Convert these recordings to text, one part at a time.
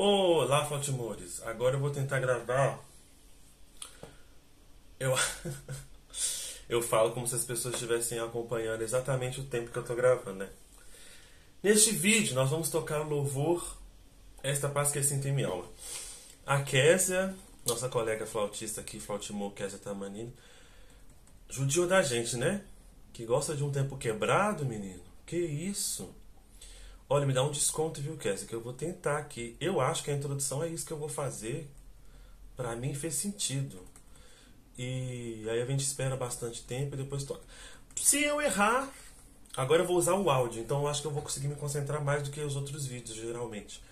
Olá, Faltimores. Agora eu vou tentar gravar. Eu eu falo como se as pessoas estivessem acompanhando exatamente o tempo que eu tô gravando, né? Neste vídeo nós vamos tocar o louvor Esta Paz que sinto em minha alma. A Késia, nossa colega flautista aqui, flautimou Késia Tamanini, judiou da gente, né? Que gosta de um tempo quebrado, menino. Que isso? Olha, me dá um desconto, viu, Kézia? Que eu vou tentar aqui. Eu acho que a introdução é isso que eu vou fazer. Pra mim fez sentido. E aí a gente espera bastante tempo e depois toca. Se eu errar, agora eu vou usar o áudio. Então eu acho que eu vou conseguir me concentrar mais do que os outros vídeos, geralmente.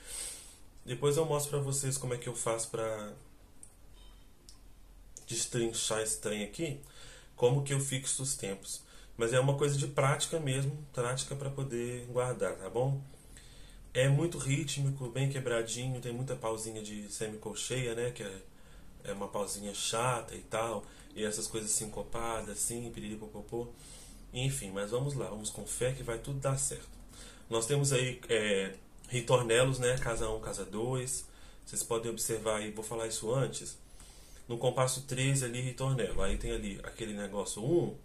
Depois eu mostro pra vocês como é que eu faço pra destrinchar esse trem aqui. Como que eu fixo os tempos. Mas é uma coisa de prática mesmo, prática para poder guardar, tá bom? É muito rítmico, bem quebradinho, tem muita pausinha de semicolcheia, né? Que é, é uma pausinha chata e tal. E essas coisas sincopadas, assim, piripopopô. Enfim, mas vamos lá, vamos com fé que vai tudo dar certo. Nós temos aí é, ritornelos, né? Casa 1, casa 2. Vocês podem observar aí, vou falar isso antes. No compasso 13 ali, ritornelo. Aí tem ali aquele negócio 1,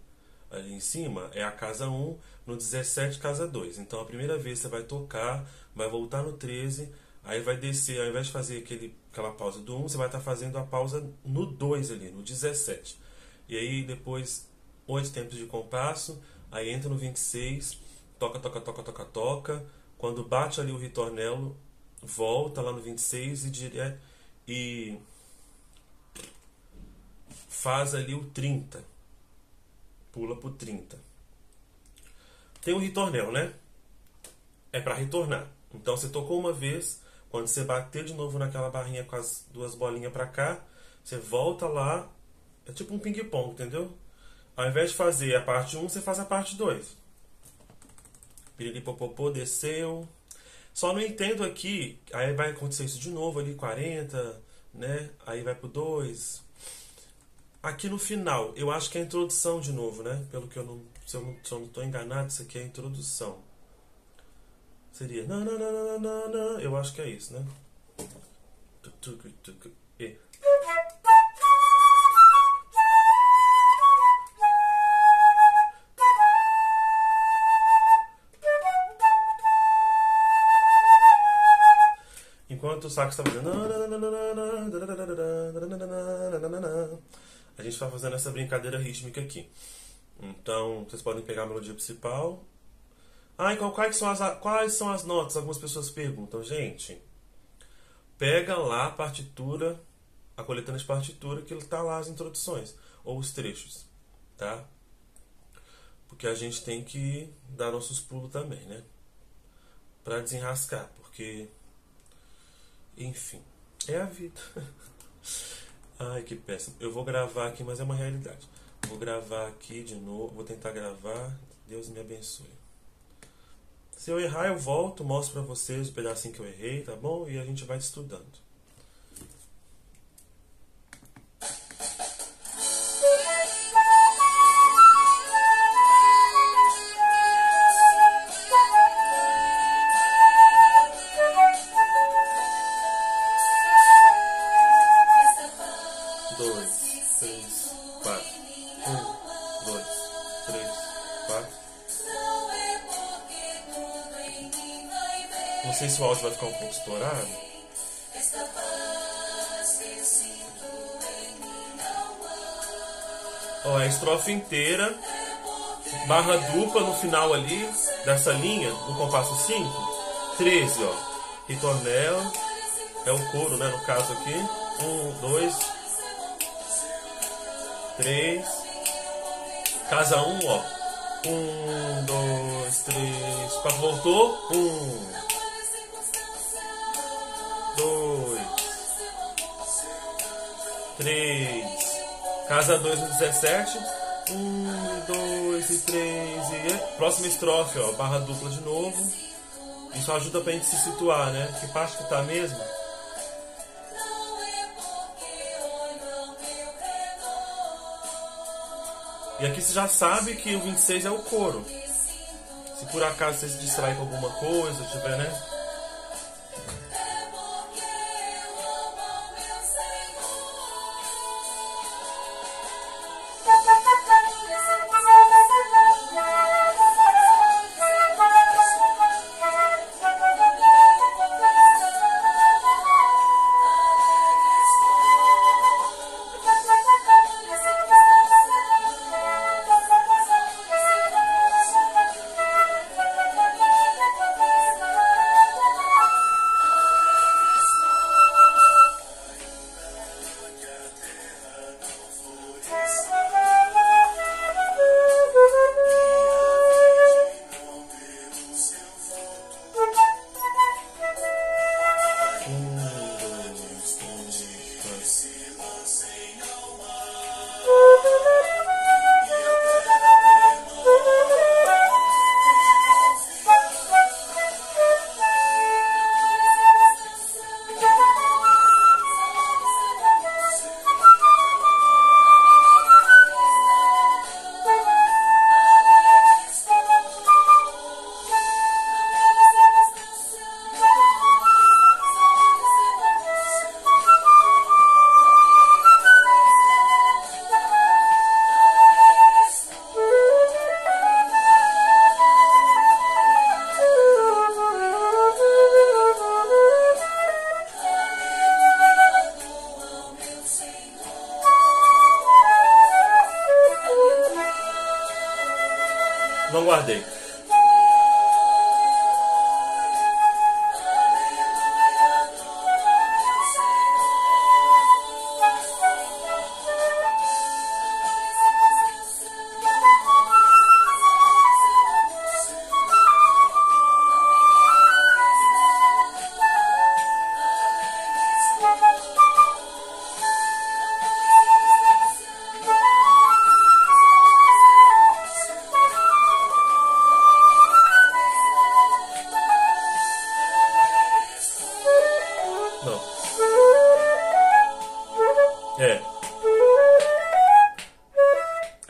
ali em cima é a casa 1, no 17 casa 2. Então a primeira vez você vai tocar, vai voltar no 13, aí vai descer, ao invés de fazer aquele, aquela pausa do 1, você vai estar fazendo a pausa no 2 ali, no 17. E aí depois 8 tempos de compasso, aí entra no 26, toca, toca, toca, toca, toca. Quando bate ali o ritornelo, volta lá no 26 e direto e faz ali o 30 pula pro 30. Tem o ritornel, né? É para retornar. Então você tocou uma vez, quando você bater de novo naquela barrinha com as duas bolinhas para cá, você volta lá, é tipo um ping-pong, entendeu? Ao invés de fazer a parte 1, você faz a parte 2. Piriripopopô, desceu. Só não entendo aqui, aí vai acontecer isso de novo ali, 40, né? Aí vai pro 2, Aqui no final, eu acho que é a introdução de novo, né? Pelo que eu não. Se eu não estou enganado, isso aqui é a introdução. Seria. Eu acho que é isso, né? E. Enquanto o saco está fazendo a gente está fazendo essa brincadeira rítmica aqui. Então, vocês podem pegar a melodia principal. Ah, e quais, são as, quais são as notas? Algumas pessoas perguntam. Gente, pega lá a partitura, a coletânea de partitura, que está lá as introduções, ou os trechos, tá? Porque a gente tem que dar nossos pulos também, né? Para desenrascar, porque... Enfim, é a vida. Ai, que péssimo. Eu vou gravar aqui, mas é uma realidade. Vou gravar aqui de novo. Vou tentar gravar. Deus me abençoe. Se eu errar, eu volto, mostro pra vocês o pedacinho que eu errei, tá bom? E a gente vai estudando. Áudio vai ficar um pouco estourado. Ó, a estrofe inteira, barra dupla no final ali, dessa linha, no compasso 5, 13, ó. Ritornelo, é o coro, né, no caso aqui. Um, dois, três. Casa um, ó. Um, dois, três, quatro. Voltou. Um, 3. Casa 2 no 17. 1, 2 e 3 e. É. Próxima estrofe, ó. Barra dupla de novo. Isso ajuda pra gente se situar, né? Que parte que tá mesmo? E aqui você já sabe que o 26 é o coro. Se por acaso você se distrair com alguma coisa, tiver, né? Saturday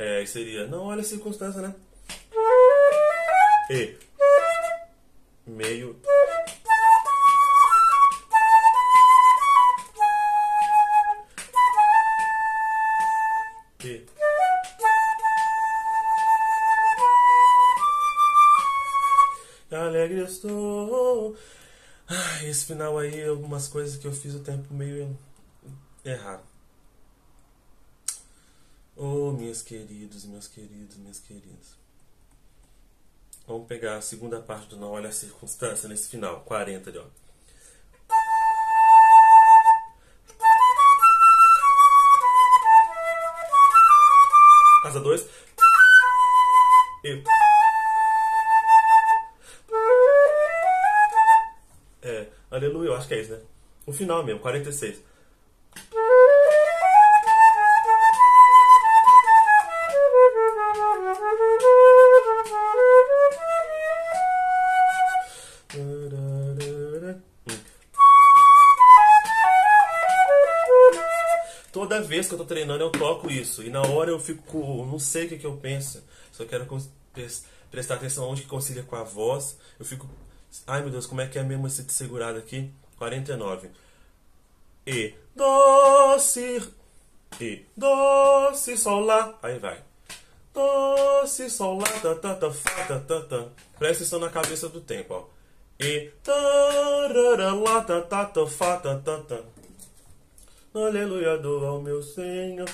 É, seria. Não, olha a circunstância, né? E. Meio. E. Alegre estou. Ah, esse final aí, algumas coisas que eu fiz o tempo meio errado. Oh, minhas queridos, meus queridos, minhas queridas. Vamos pegar a segunda parte do não olha a circunstância nesse final, 40 ali, ó. Casa 2. E. É, aleluia, eu acho que é isso, né? O final mesmo, 46. Vez que eu tô treinando eu toco isso. E na hora eu fico. Não sei o que, que eu penso. Só quero prestar atenção onde que concilia com a voz. Eu fico. Ai meu Deus, como é que é mesmo esse segurado aqui? 49. E. Si. E. Si, sol, lá. Aí vai. Si, sol, lá, ta, ta, ta, fa, ta, ta, ta. Presta atenção na cabeça do tempo, ó. E. Tarara, lá, ta, ta, ta, fa, ta, ta, ta. Aleluia, dou ao meu Senhor.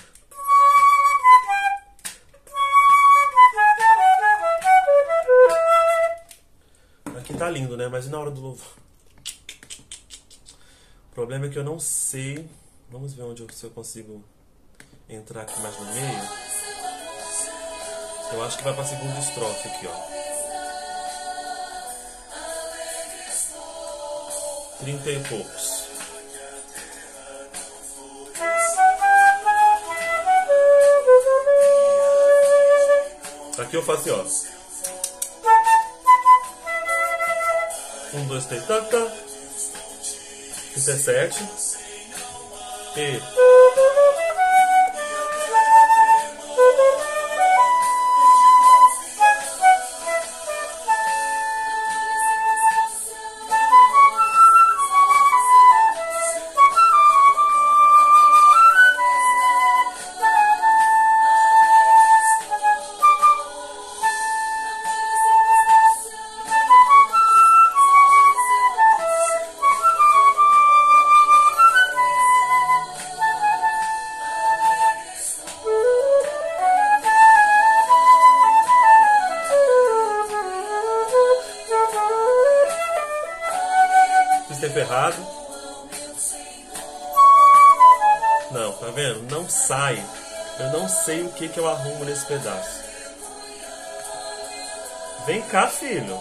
Aqui tá lindo, né? Mas e na hora do louvor? O problema é que eu não sei. Vamos ver onde eu, se eu consigo entrar aqui mais no meio. Eu acho que vai pra segunda estrofe aqui, ó. Trinta e poucos. Aqui eu faço assim, ó. Um, dois, três, tá, tá. 17. E. Não, tá vendo? Não sai. Eu não sei o que, que eu arrumo nesse pedaço. Vem cá, filho.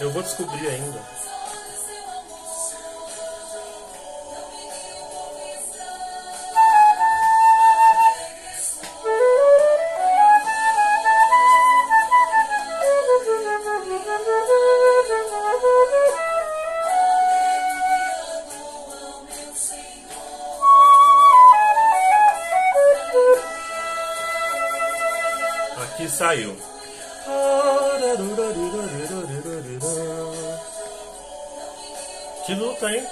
Eu vou descobrir ainda. Aqui saiu. Que luta, hein?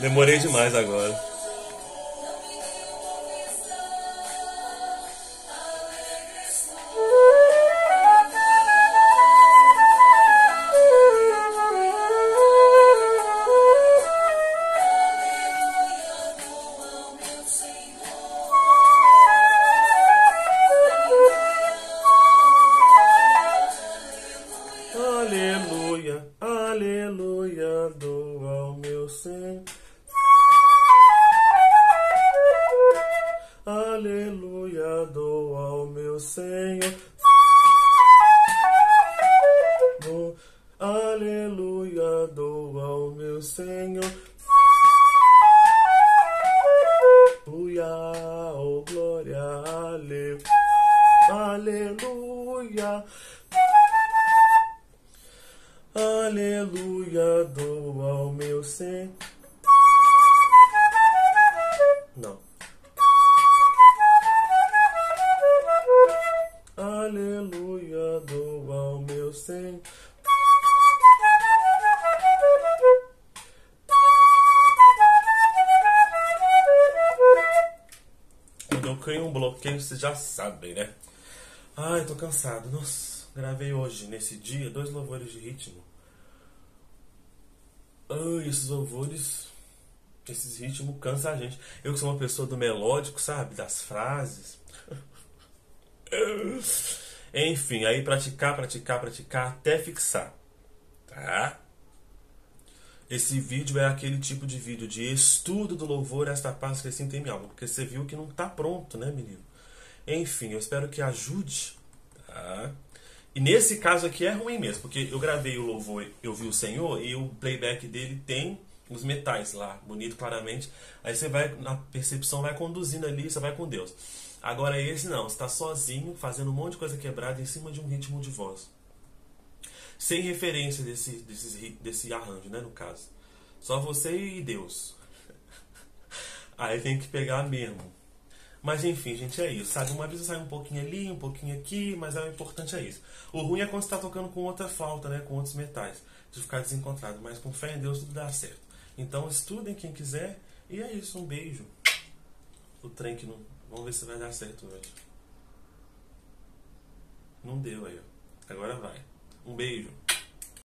Demorei demais agora. Aleluia, aleluia, dou ao meu Senhor. Aleluia, dou ao meu Senhor. Aleluia, dou ao meu Senhor. Aleluia, oh glória, ale- aleluia. Aleluia, dou ao meu Senhor. Não. Aleluia, dou ao meu Senhor. Quando eu crio um bloqueio, vocês já sabem, né? Ai, tô cansado. Nossa, gravei hoje, nesse dia, dois louvores de ritmo. Ai, esses louvores, esses ritmos cansam a gente. Eu que sou uma pessoa do melódico, sabe? Das frases. Enfim, aí praticar, praticar, praticar até fixar. Tá? Esse vídeo é aquele tipo de vídeo de estudo do louvor, esta paz que assim tem minha alma. Porque você viu que não tá pronto, né, menino? Enfim, eu espero que ajude. Tá? E nesse caso aqui é ruim mesmo, porque eu gravei o louvor, eu vi o Senhor, e o playback dele tem os metais lá, bonito claramente. Aí você vai, na percepção, vai conduzindo ali, você vai com Deus. Agora esse não, está sozinho, fazendo um monte de coisa quebrada em cima de um ritmo de voz. Sem referência desse, desse, desse arranjo, né, no caso. Só você e Deus. Aí tem que pegar mesmo. Mas enfim, gente, é isso. Sabe, uma vez sai um pouquinho ali, um pouquinho aqui, mas é o importante é isso. O ruim é quando você está tocando com outra flauta, né? Com outros metais. De ficar desencontrado. Mas com fé em Deus tudo dá certo. Então estudem quem quiser. E é isso, um beijo. O trem que não. Vamos ver se vai dar certo hoje. Não deu aí, ó. Agora vai. Um beijo.